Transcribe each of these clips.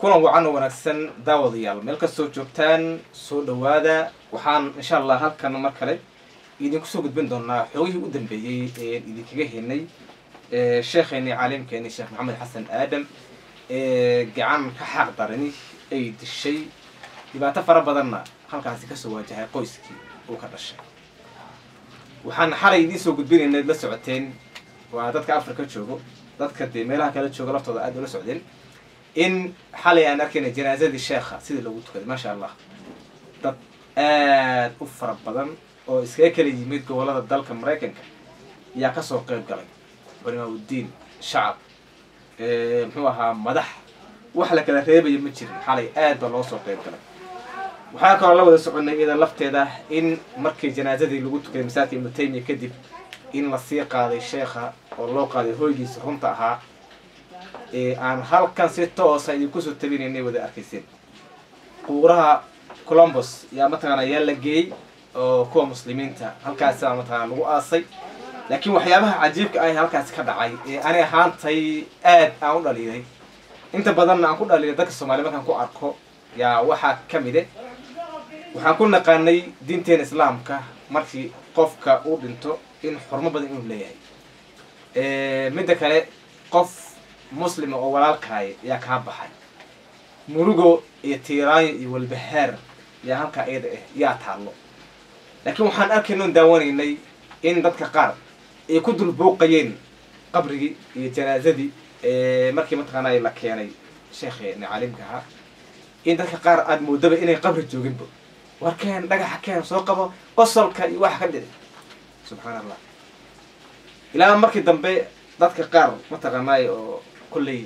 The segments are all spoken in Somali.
kulan wacan oo wanaagsan daawadayaal meel kastoo joogtaan soo dhawaada waxaan insha allah halkan mar kale idinku soo gudbin doonaa xoogihii u dambeeyey ee idinkaga helnay sheekheeni caalimkeeni sheekh maxamed xasan aadam gacan ka xaaq darani ay dishay. Dhibaato fara badanna halkaasi ka soo waajahay qoyskii uu ka dhashay. Waxaan xalay idiin soo gudbinaynay la socoteen. Waa dadka africa joogo dadka dee meelaha kala jooga laftooda aad ula socdeen in xalay aan arkayna janaazadii sheekha sidii loogu tukaday maasha allah dad aad u fara badan oo iskaga kala yimid gobollada dalka maraykanka ayaa ka soo qeyb galay. Culimaa uddiin shacab muxuu ahaa madax. Wax la kala reebaya ma jirin xalay aad baa loo soo qeyb galay. Waxaa kaloo la wada soconay iyada lafteeda in markii janaazadii lagu tukaday masaajidka ibnu taymiya kadib in la sii qaaday sheekha oo loo qaaday hoygiisa runta ahaa aan halkan si toosa idinkusoo tabinaynay wada arkayseen quuraha colombos yaa mataqaana yaa la geeyey oo kuwa muslimiinta. Halkaasa mataqana lagu aasay. Laakiin waxyaabaha cajiibka ah halkaasi ka dhacay ee ani ahaantay aad aan u dhaliilay. Inta badanna aan ku dhaliilay dadka soomaliya markaan ku arko yaa waxaa ka mide waxaan ku naqaanay diinteena islaamka markii qofka uu dhinto in xurmo badan inuu leeyahay. Midda kale qof muslima oo walaalkaaya yaa kaa baxay. Murugo iyo tiiraanyo iyo walbahaar yaa halkaa iyada ah yaa taallo. Laakiin waxaan arkaynoon daawanaynay in dadka qaar ay ku dulbuuqayeen qabrigii iyo janaazadii markii mataqaanaa la keenay sheekheena caalimka ahaa in dadka qaar aada moodaba inay qabri jooginba war keen dhagaxa keen soo qabo qosolka iyo waxa ka dhici subxaan allah ilaa markii dambe dadka qaar mataqaanaay oo kolley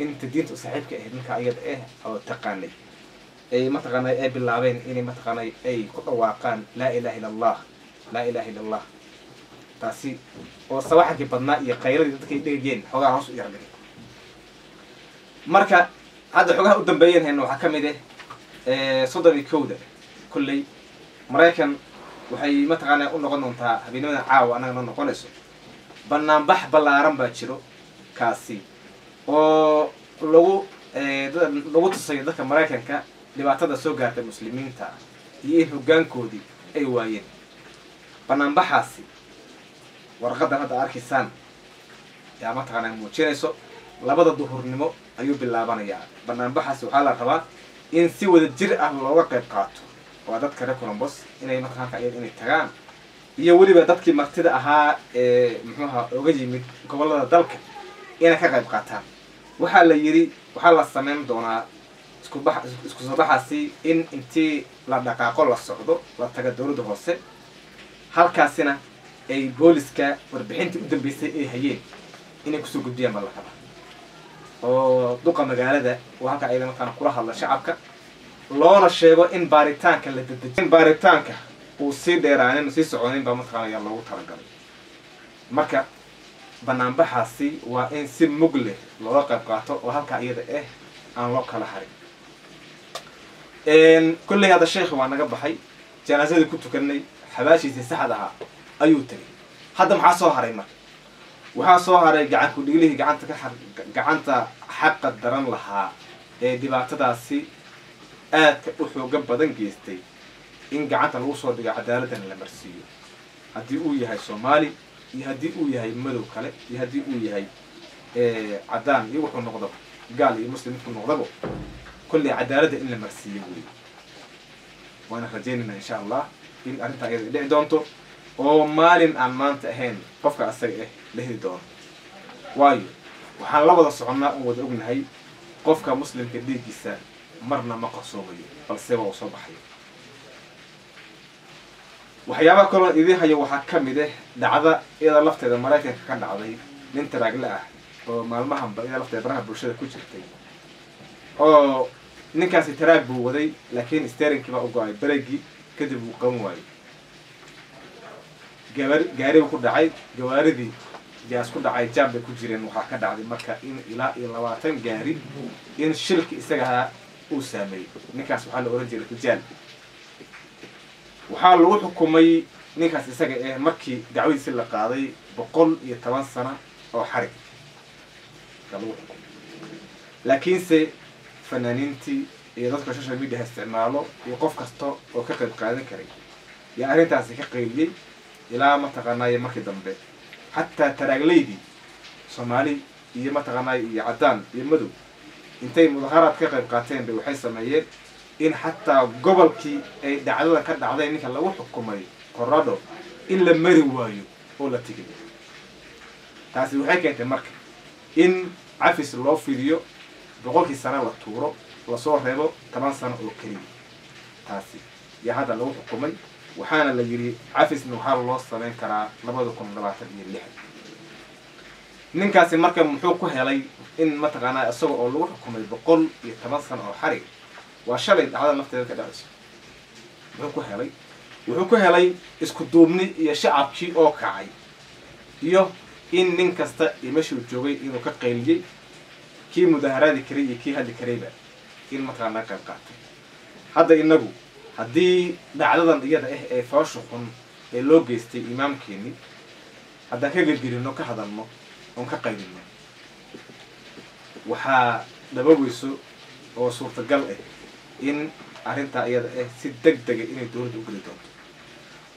inta diinta saaxiibka ahayd markaa iyada ah oo taqaanay. Ay mataqaanay ay bilaabeen inay mataqaanay ay ku dhawaaqaan laa ilaha illa allah laa ilaha illa allah taasi oo sawaxankii badnaa iyo qayradii dadkay dhegayeen xoogaha hoos u yar marka hadda xoogaha u dambeeyeen hayna waxaa ka mid ah soddon iyo kowda kolley maraykan waxay mataqaanaa u noqon doontaa habeenimadan caawa annaga noo noqonayso. Banaanbax ballaaran baa jiro kaasi oo lagu lagu tusayo dadka maraykanka dhibaatada soo gaartay muslimiinta iyo in hoggaankoodii ay waayeen. Banaanbaxaasi warqaddan hadda arkaysaan yaa mataqaanaa muujinayso labada duhurnimo ayuu bilaabanayaa. Banaanbaxaasi waxaa la rabaa in si wada jir ah looga qayb qaato. Waa dadka reer colombos inay mataqaanka iyada inay tagaan. Iyo weliba dadkii martida ahaa ee muxuuha oga yimid gobollada dalka inay ka qayb qaataan. Waxaa la yidhi waxaa la samayn doonaa iskuba isku soo baxaasi in intii la dhaqaaqo la socdo la taga dowladda hoose halkaasina ay booliska warbixintii u dambeysay ay hayeen inay ku soo gudbiyaan baa la rabaa oo duqa magaalada oo halkaa ayada markaana kula hadla shacabka loona sheego in baaritaanka la dedejiyo in baaritaanka uu sii dheeraanin sii soconin baa mataqaana ayaa loogu talagalay. Marka banaanbaxaasi waa in si mug leh looga qayb qaato oo halkaa iyada ah aan loo kala harin. Kolley hadda sheekhi waa naga baxay janaasadii ku tukanay xabaashiisii saxda ahaa ayuu tegay hadda maxaa soo haray marka? Waxaa soo haray gacan ku-dhiglihii gacanta ka gacanta xaqa daran lahaa ee dhibaatadaasi aadka u xooga badan geystay in gacanta lagu soo dhigo cadaaladdan la marsiiyo. Haddii uu yahay soomaali iyo haddii uu yahay madow kale iyo haddii uu yahay caddaan iyo wuxuu noqdaba gaal iyo muslim midku noqdaba kolley cadaaladda in la marsiiyo wey waana rajaynayna insha allah in arrintaa iyada dhici doonto oo maalin aan maanta ahayn qofka asaga ah la heli doono. Waayo waxaan la wada soconnaa oon wada ognahay qofka muslimka dhiiggiisa marna ma qarsoomayo balse waa uu soo baxayo waxyaabaha kaloon idiin hayo waxaa ka mid ah dhacda iyada lafteeda maraykanka ka dhacday nin taraagle ah oo maalmahanba iyada lafteeda baraha bulshada ku jirtay. Oo ninkaasi taraag buu waday laakiin steerinkii baa u go'ay bareegii kadib wuu qaban waayey. Gabar gaaribu ku dhacay gawaaridii jaas ku dhacay jaam bay ku jireen waxaa ka dhacday marka in ilaa iyo labaatan gaari in shilki isagahaa uu saameeyey ninkaas waxaa la ohan jiray rijaal waxaa lagu xukumay ninkaas isaga eh markii dacwadiisi la qaaday boqol iyo toban sano oo xarig. Laakiinse fanaaniintii iyo dadka social mediaha isticmaalo iyo qof kasta oo ka qayb qaadan karay yaa arrintaasi ka qayliyey ilaa mataqaanaaye markii dambe. Xataa taraagleydii soomaali iyo mataqaanaaye iyo caddaan iyo madow intay mudaharaad ka qayb qaateen bay waxay sameeyeen in xataa gobolkii ay dhacdada ka dhacday ninka lagu xukumay corrado in la mari waayo oo la tegin taasi waxay keentay marka in cafis loo fidiyo boqolkii sano la tuuro la soo reebo toban sano oo keliya. Taasi yaa hadda lagu xukumay waxaana la yidhi cafisna waxaa loo samayn karaa labada kun labaatan iyo lix. Ninkaasi marka muxuu ku helay in mataqaanaa isaga oo lagu xukumay boqol iyo toban sano oo xarig waa shalay dhacdada lafteeda ka dhacayso. Muxuu ku helay wuxuu ku helay isku duubni iyo shacabkii oo kacay iyo in nin kasta meeshuu joogay inuu ka qayliyey kii mudaharaadi karay iyo kii hadli karayba in mataqaanaa qayb qaatay hadda inagu haddii dhacdadan iyada ah ee foosha xun ee loo geystay imaamkeeni haddaan ka gelgelino ka hadalno oon ka qaylino waxaa dhabaweyso oo suurtagal ah in arrintaa iyada ah si deg dega inay dowladda u geli doonto.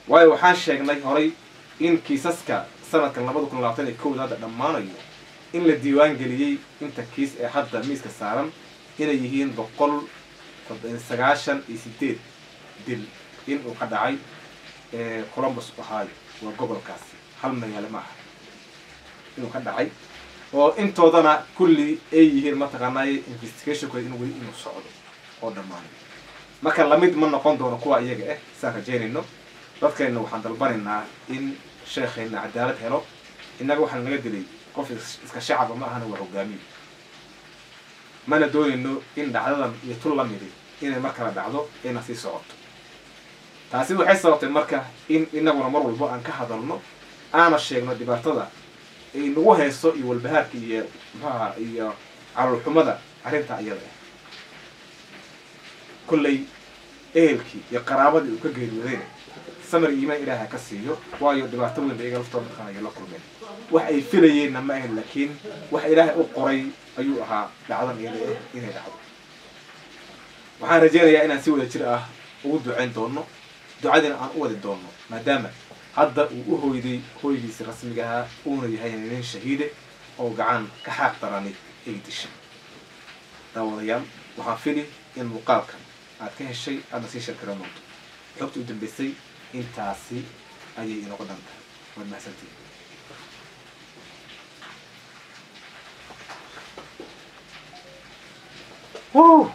Waayo waxaan sheegnay horay in kiisaska sanadkan labada kun labaatan iyo kowda hadda dhammaanayo in la diiwaan geliyey inta kiis ee hadda miiska saaran inay yihiin boqol sagaashan iyo sideed dil in uu ka dhacay columbus ohio waa gobolkaasi. Hal magaalo ma aha. Inuu ka dhacay oo intoodana kulli ay yihiin mataqaanaaye investigationkooda in weli inuu socdo oo dhammaanay marka la mid ma noqon doono kuwa iyaga ah saan rajaynayno dadkeenna waxaan dalbanaynaa in sheekheenna cadaalad helo. Innaga waxaa naga dilay qof iska shacaba ma ahana waa hogaamiye mana doonayno in dhacdadan iyo tul la midi inay mar kala dhacdo ayna sii socoto. Taasi waxay sababtay marka in inaguna mar walbo aan ka hadalno aana sheegno dhibaatada ay nagu hayso iyo walbahaarka iyo muxuaha iyo calolxumada arrintaa iyada ah kolley ehelkii iyo qaraabadii uu ka geeriyoodayna samar iimaan ilaaha ka siiyo waayo dhibaato weyn ba iyaga laftooda dhaqanayo la kulmeen. Wax ay filayeenna ma ahayn laakiin wax ilaahay u qoray ayuu ahaa dhacdan iyada ah inay dhacdo. Waxaan rajaynayaa inaan si wada jir ah ugu ducayn doono ducadiina aan u wadi doono maadaama hadda uu u hoyday hoygiisi rasmiga ahaa uuna yahay nin shahiide oo gacan ka xaaq darani ay dishay. Daawadayaal waxaan fili in muuqaalkan aad ka heshay aadna sii sheerkaran doonto xogta u dambeysay intaasi ayay inoga dhan tahay waad mahadsantihin Woo!